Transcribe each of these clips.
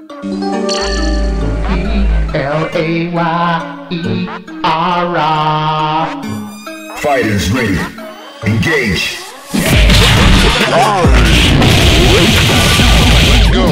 L A Y E R R. Fighters ready. Engage. Let's go.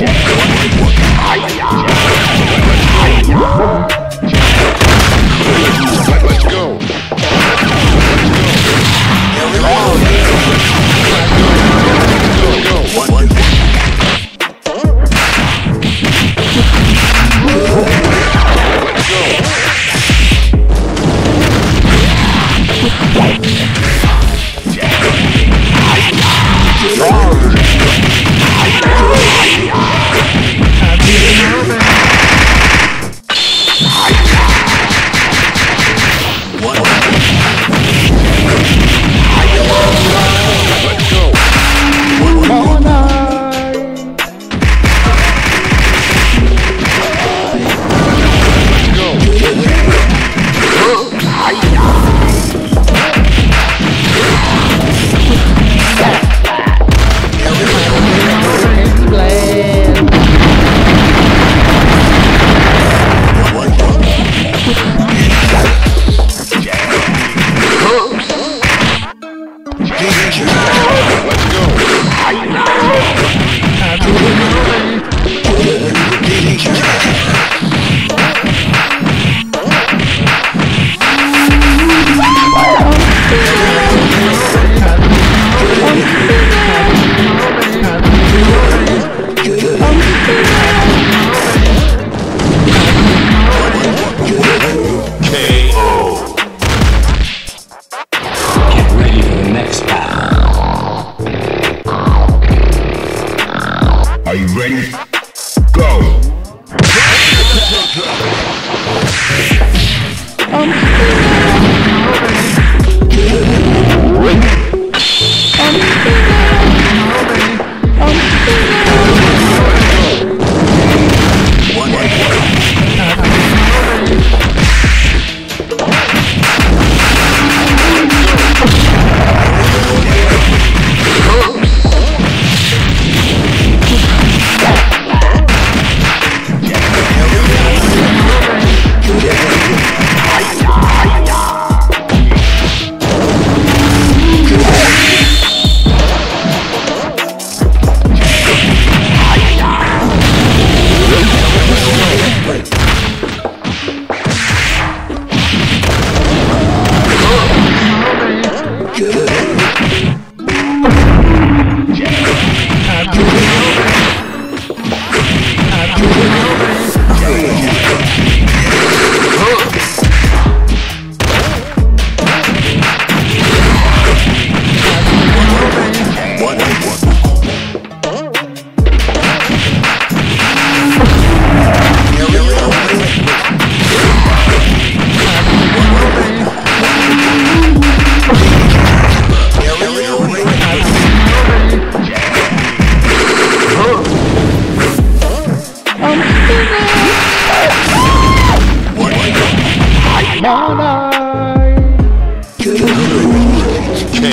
Ready?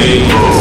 Get